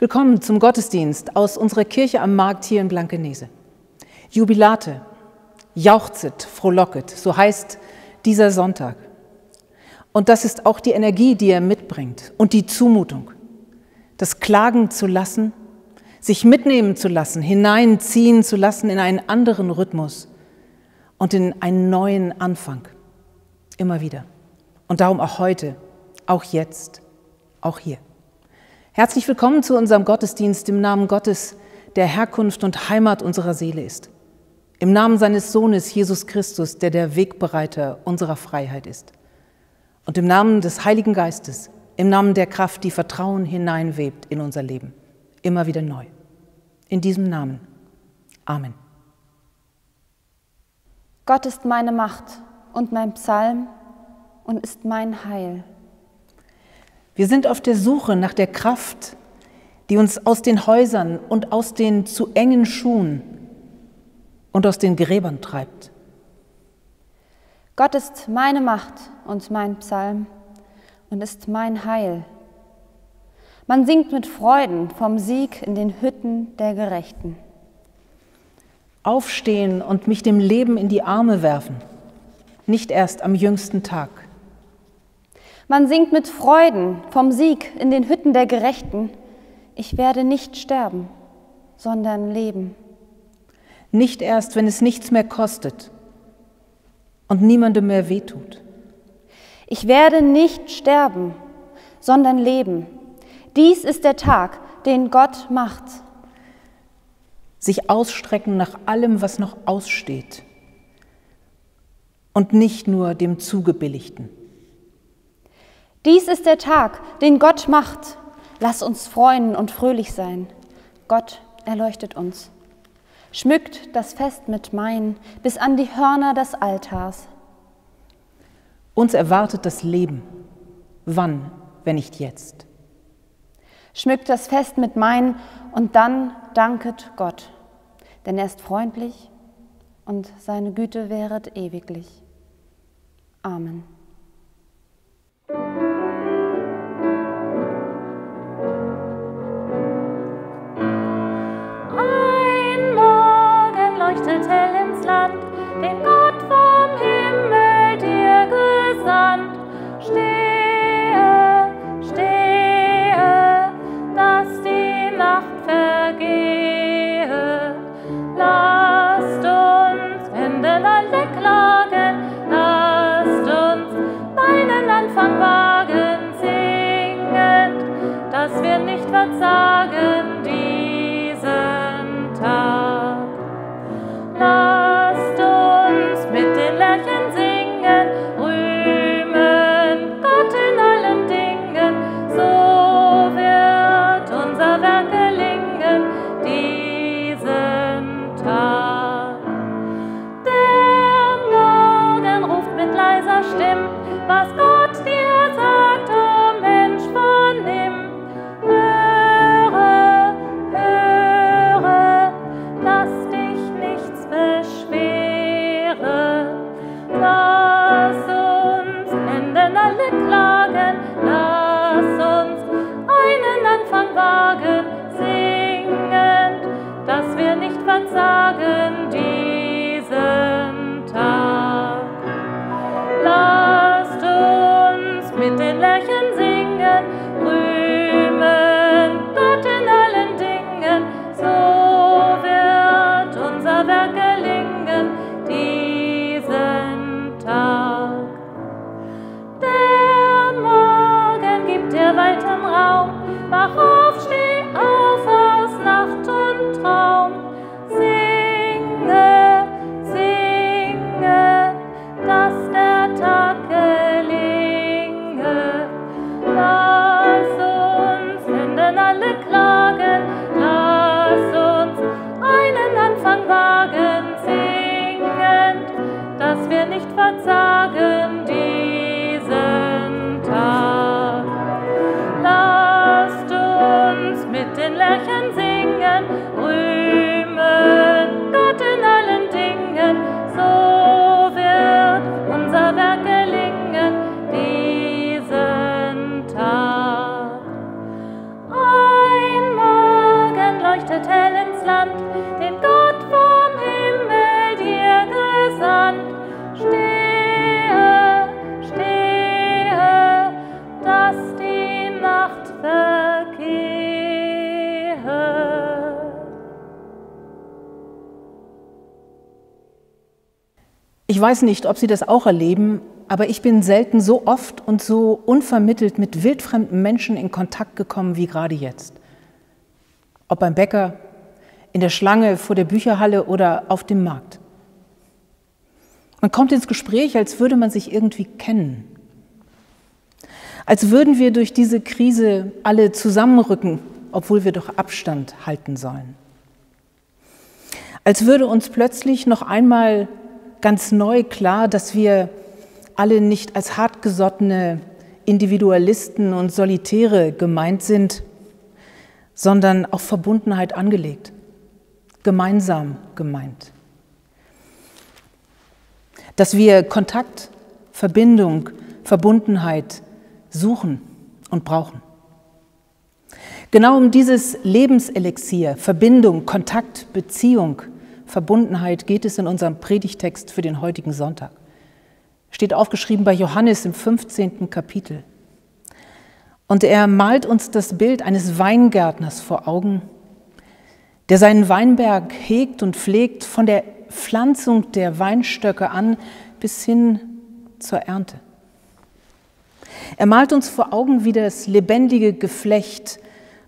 Willkommen zum Gottesdienst aus unserer Kirche am Markt hier in Blankenese. Jubilate, jauchzet, frohlocket, so heißt dieser Sonntag. Und das ist auch die Energie, die er mitbringt und die Zumutung. Das Klagen zu lassen, sich mitnehmen zu lassen, hineinziehen zu lassen in einen anderen Rhythmus und in einen neuen Anfang. Immer wieder. Und darum auch heute, auch jetzt, auch hier. Herzlich willkommen zu unserem Gottesdienst im Namen Gottes, der Herkunft und Heimat unserer Seele ist. Im Namen seines Sohnes Jesus Christus, der der Wegbereiter unserer Freiheit ist. Und im Namen des Heiligen Geistes, im Namen der Kraft, die Vertrauen hineinwebt in unser Leben, immer wieder neu. In diesem Namen. Amen. Gott ist meine Macht und mein Psalm und ist mein Heil. Wir sind auf der Suche nach der Kraft, die uns aus den Häusern und aus den zu engen Schuhen und aus den Gräbern treibt. Gott ist meine Macht und mein Psalm und ist mein Heil. Man singt mit Freuden vom Sieg in den Hütten der Gerechten. Aufstehen und mich dem Leben in die Arme werfen, nicht erst am jüngsten Tag. Man singt mit Freuden vom Sieg in den Hütten der Gerechten. Ich werde nicht sterben, sondern leben. Nicht erst, wenn es nichts mehr kostet und niemandem mehr wehtut. Ich werde nicht sterben, sondern leben. Dies ist der Tag, den Gott macht. Sich ausstrecken nach allem, was noch aussteht und nicht nur dem Zugebilligten. Dies ist der Tag, den Gott macht. Lass uns freuen und fröhlich sein. Gott erleuchtet uns. Schmückt das Fest mit Main bis an die Hörner des Altars. Uns erwartet das Leben. Wann, wenn nicht jetzt? Schmückt das Fest mit Main und dann danket Gott, denn er ist freundlich und seine Güte wäret ewiglich. Amen. Ich weiß nicht, ob Sie das auch erleben, aber ich bin selten so oft und so unvermittelt mit wildfremden Menschen in Kontakt gekommen wie gerade jetzt. Ob beim Bäcker, in der Schlange vor der Bücherhalle oder auf dem Markt. Man kommt ins Gespräch, als würde man sich irgendwie kennen. Als würden wir durch diese Krise alle zusammenrücken, obwohl wir doch Abstand halten sollen. Als würde uns plötzlich noch einmal ganz neu klar, dass wir alle nicht als hartgesottene Individualisten und Solitäre gemeint sind, sondern auf Verbundenheit angelegt, gemeinsam gemeint. Dass wir Kontakt, Verbindung, Verbundenheit suchen und brauchen. Genau um dieses Lebenselixier, Verbindung, Kontakt, Beziehung, Verbundenheit geht es in unserem Predigtext für den heutigen Sonntag. Steht aufgeschrieben bei Johannes im 15. Kapitel. Und er malt uns das Bild eines Weingärtners vor Augen, der seinen Weinberg hegt und pflegt von der Pflanzung der Weinstöcke an bis hin zur Ernte. Er malt uns vor Augen, wie das lebendige Geflecht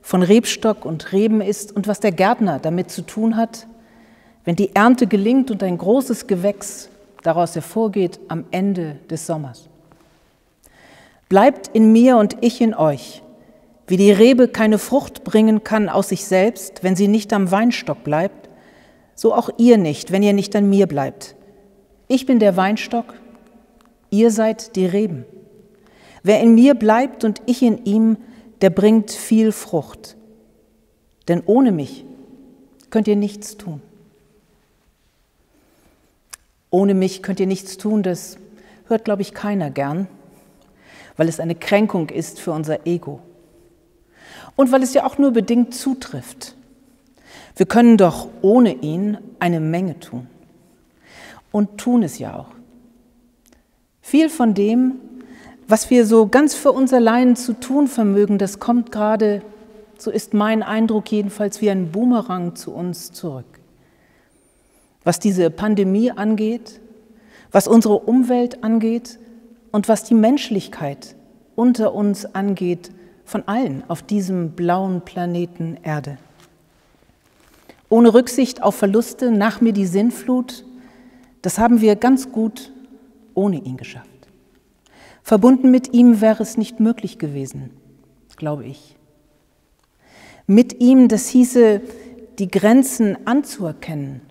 von Rebstock und Reben ist und was der Gärtner damit zu tun hat, wenn die Ernte gelingt und ein großes Gewächs daraus hervorgeht am Ende des Sommers. Bleibt in mir und ich in euch, wie die Rebe keine Frucht bringen kann aus sich selbst, wenn sie nicht am Weinstock bleibt, so auch ihr nicht, wenn ihr nicht an mir bleibt. Ich bin der Weinstock, ihr seid die Reben. Wer in mir bleibt und ich in ihm, der bringt viel Frucht. Denn ohne mich könnt ihr nichts tun. Ohne mich könnt ihr nichts tun, das hört, glaube ich, keiner gern, weil es eine Kränkung ist für unser Ego. Und weil es ja auch nur bedingt zutrifft. Wir können doch ohne ihn eine Menge tun. Und tun es ja auch. Viel von dem, was wir so ganz für uns allein zu tun vermögen, das kommt gerade, so ist mein Eindruck jedenfalls, wie ein Boomerang zu uns zurück was diese Pandemie angeht, was unsere Umwelt angeht und was die Menschlichkeit unter uns angeht, von allen auf diesem blauen Planeten Erde. Ohne Rücksicht auf Verluste, nach mir die Sinnflut, das haben wir ganz gut ohne ihn geschafft. Verbunden mit ihm wäre es nicht möglich gewesen, glaube ich. Mit ihm, das hieße, die Grenzen anzuerkennen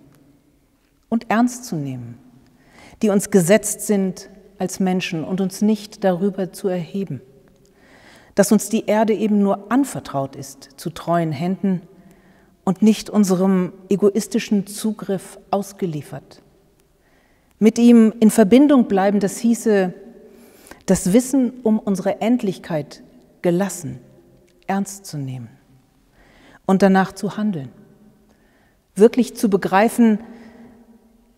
und ernst zu nehmen, die uns gesetzt sind als Menschen und uns nicht darüber zu erheben. Dass uns die Erde eben nur anvertraut ist zu treuen Händen und nicht unserem egoistischen Zugriff ausgeliefert. Mit ihm in Verbindung bleiben, das hieße, das Wissen um unsere Endlichkeit gelassen, ernst zu nehmen und danach zu handeln. Wirklich zu begreifen,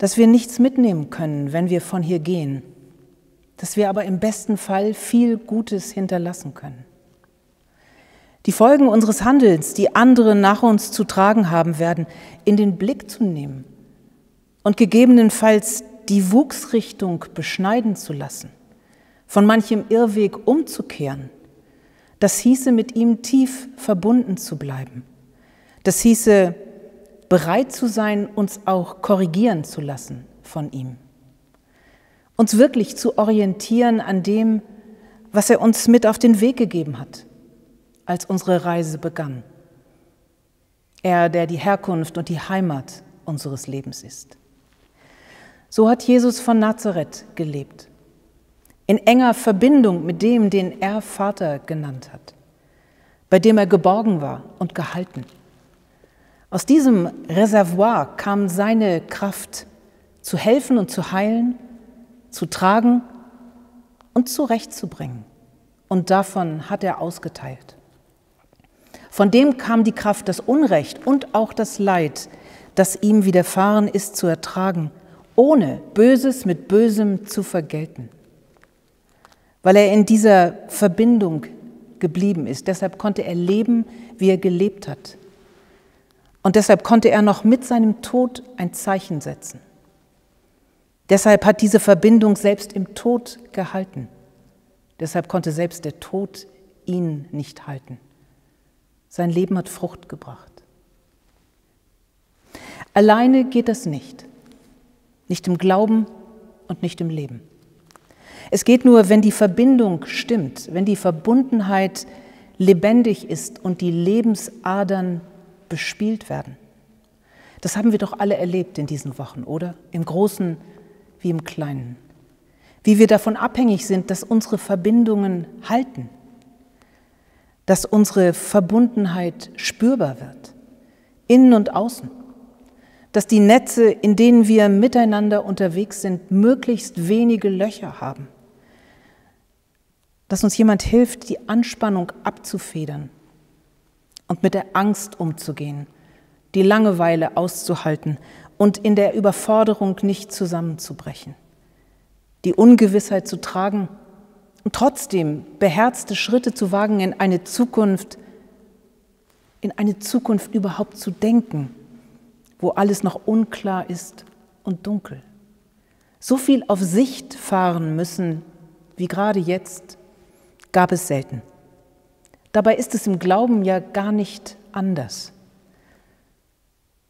dass wir nichts mitnehmen können, wenn wir von hier gehen, dass wir aber im besten Fall viel Gutes hinterlassen können. Die Folgen unseres Handelns, die andere nach uns zu tragen haben werden, in den Blick zu nehmen und gegebenenfalls die Wuchsrichtung beschneiden zu lassen, von manchem Irrweg umzukehren, das hieße, mit ihm tief verbunden zu bleiben. Das hieße, bereit zu sein, uns auch korrigieren zu lassen von ihm. Uns wirklich zu orientieren an dem, was er uns mit auf den Weg gegeben hat, als unsere Reise begann. Er, der die Herkunft und die Heimat unseres Lebens ist. So hat Jesus von Nazareth gelebt, in enger Verbindung mit dem, den er Vater genannt hat, bei dem er geborgen war und gehalten. Aus diesem Reservoir kam seine Kraft zu helfen und zu heilen, zu tragen und zurechtzubringen. Und davon hat er ausgeteilt. Von dem kam die Kraft, das Unrecht und auch das Leid, das ihm widerfahren ist, zu ertragen, ohne Böses mit Bösem zu vergelten. Weil er in dieser Verbindung geblieben ist. Deshalb konnte er leben, wie er gelebt hat. Und deshalb konnte er noch mit seinem Tod ein Zeichen setzen. Deshalb hat diese Verbindung selbst im Tod gehalten. Deshalb konnte selbst der Tod ihn nicht halten. Sein Leben hat Frucht gebracht. Alleine geht das nicht. Nicht im Glauben und nicht im Leben. Es geht nur, wenn die Verbindung stimmt, wenn die Verbundenheit lebendig ist und die Lebensadern bespielt werden. Das haben wir doch alle erlebt in diesen Wochen, oder? Im Großen wie im Kleinen. Wie wir davon abhängig sind, dass unsere Verbindungen halten, dass unsere Verbundenheit spürbar wird, innen und außen, dass die Netze, in denen wir miteinander unterwegs sind, möglichst wenige Löcher haben, dass uns jemand hilft, die Anspannung abzufedern und mit der Angst umzugehen, die Langeweile auszuhalten und in der Überforderung nicht zusammenzubrechen, die Ungewissheit zu tragen und trotzdem beherzte Schritte zu wagen in eine Zukunft, in eine Zukunft überhaupt zu denken, wo alles noch unklar ist und dunkel. So viel auf Sicht fahren müssen wie gerade jetzt gab es selten. Dabei ist es im Glauben ja gar nicht anders.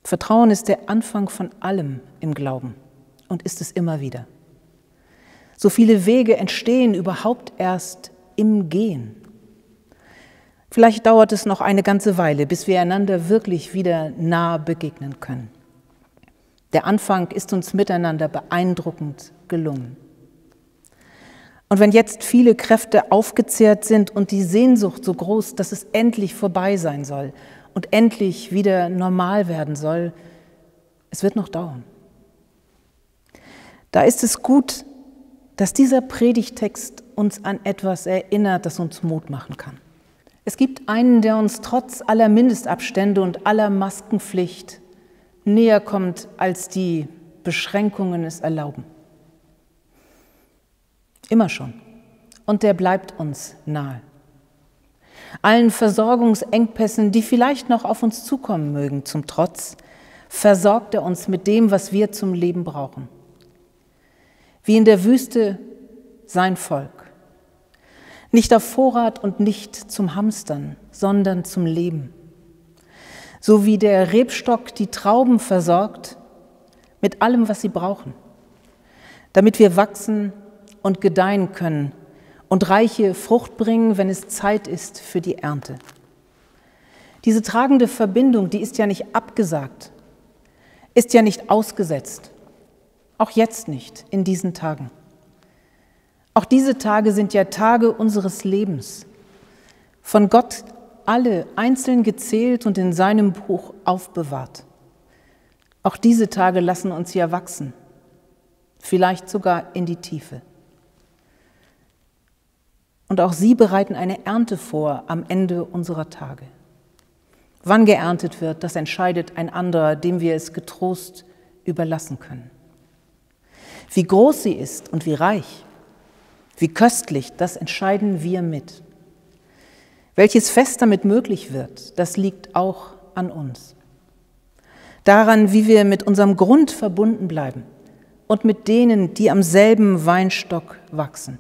Vertrauen ist der Anfang von allem im Glauben und ist es immer wieder. So viele Wege entstehen überhaupt erst im Gehen. Vielleicht dauert es noch eine ganze Weile, bis wir einander wirklich wieder nah begegnen können. Der Anfang ist uns miteinander beeindruckend gelungen. Und wenn jetzt viele Kräfte aufgezehrt sind und die Sehnsucht so groß, dass es endlich vorbei sein soll und endlich wieder normal werden soll, es wird noch dauern. Da ist es gut, dass dieser Predigtext uns an etwas erinnert, das uns Mut machen kann. Es gibt einen, der uns trotz aller Mindestabstände und aller Maskenpflicht näher kommt, als die Beschränkungen es erlauben. Immer schon. Und der bleibt uns nahe allen Versorgungsengpässen, die vielleicht noch auf uns zukommen mögen, zum Trotz, versorgt er uns mit dem, was wir zum Leben brauchen. Wie in der Wüste sein Volk. Nicht auf Vorrat und nicht zum Hamstern, sondern zum Leben. So wie der Rebstock die Trauben versorgt mit allem, was sie brauchen, damit wir wachsen und gedeihen können und reiche Frucht bringen, wenn es Zeit ist für die Ernte. Diese tragende Verbindung, die ist ja nicht abgesagt, ist ja nicht ausgesetzt, auch jetzt nicht in diesen Tagen. Auch diese Tage sind ja Tage unseres Lebens, von Gott alle einzeln gezählt und in seinem Buch aufbewahrt. Auch diese Tage lassen uns ja wachsen, vielleicht sogar in die Tiefe. Und auch sie bereiten eine Ernte vor am Ende unserer Tage. Wann geerntet wird, das entscheidet ein anderer, dem wir es getrost überlassen können. Wie groß sie ist und wie reich, wie köstlich, das entscheiden wir mit. Welches Fest damit möglich wird, das liegt auch an uns. Daran, wie wir mit unserem Grund verbunden bleiben und mit denen, die am selben Weinstock wachsen.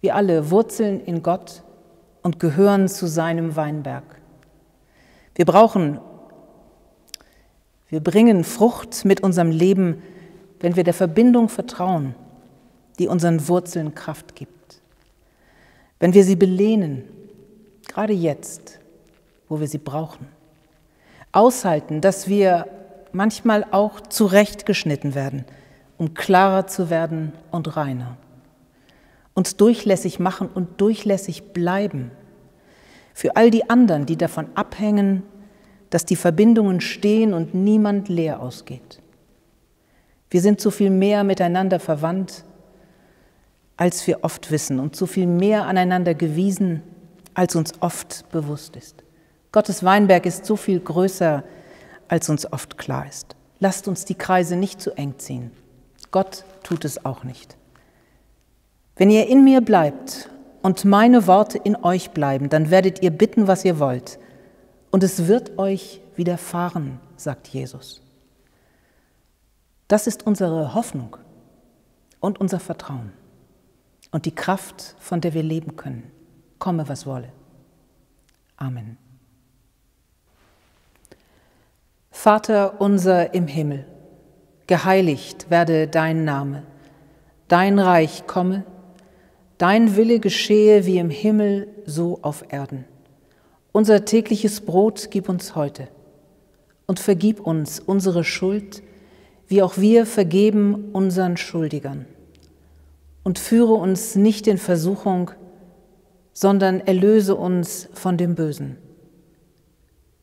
Wir alle wurzeln in Gott und gehören zu seinem Weinberg. Wir brauchen, wir bringen Frucht mit unserem Leben, wenn wir der Verbindung vertrauen, die unseren Wurzeln Kraft gibt. Wenn wir sie belehnen, gerade jetzt, wo wir sie brauchen. Aushalten, dass wir manchmal auch zurechtgeschnitten werden, um klarer zu werden und reiner uns durchlässig machen und durchlässig bleiben. Für all die anderen, die davon abhängen, dass die Verbindungen stehen und niemand leer ausgeht. Wir sind so viel mehr miteinander verwandt, als wir oft wissen und so viel mehr aneinander gewiesen, als uns oft bewusst ist. Gottes Weinberg ist so viel größer, als uns oft klar ist. Lasst uns die Kreise nicht zu eng ziehen. Gott tut es auch nicht. Wenn ihr in mir bleibt und meine Worte in euch bleiben, dann werdet ihr bitten, was ihr wollt, und es wird euch widerfahren, sagt Jesus. Das ist unsere Hoffnung, und unser Vertrauen und die Kraft, von der wir leben können, komme was wolle. Amen. Vater unser im Himmel, geheiligt werde dein Name, dein Reich komme, dein Wille geschehe wie im Himmel, so auf Erden. Unser tägliches Brot gib uns heute und vergib uns unsere Schuld, wie auch wir vergeben unseren Schuldigern. Und führe uns nicht in Versuchung, sondern erlöse uns von dem Bösen.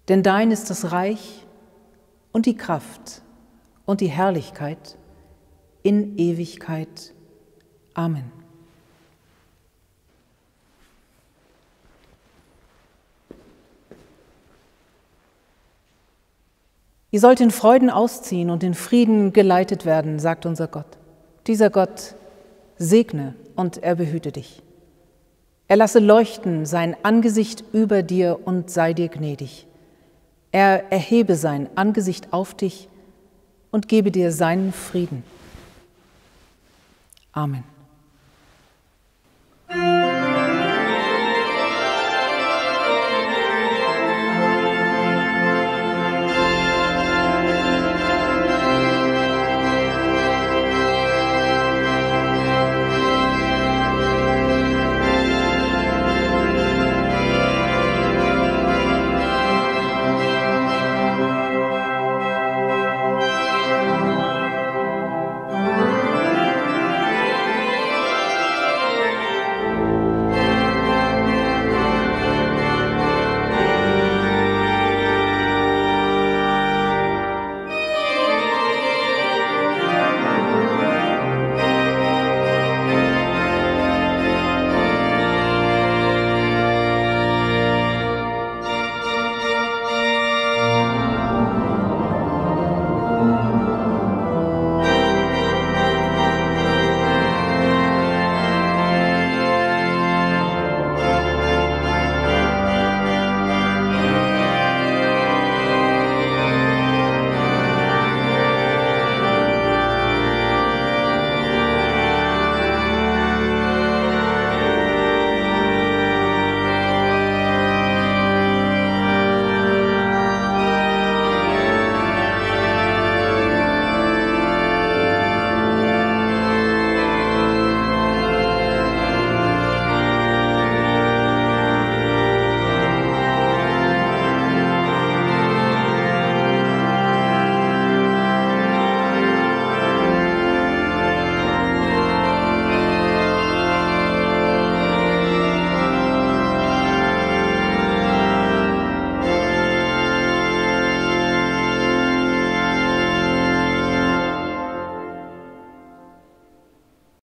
Denn dein ist das Reich und die Kraft und die Herrlichkeit in Ewigkeit. Amen. Ihr sollt in Freuden ausziehen und in Frieden geleitet werden, sagt unser Gott. Dieser Gott segne und er behüte dich. Er lasse leuchten sein Angesicht über dir und sei dir gnädig. Er erhebe sein Angesicht auf dich und gebe dir seinen Frieden. Amen.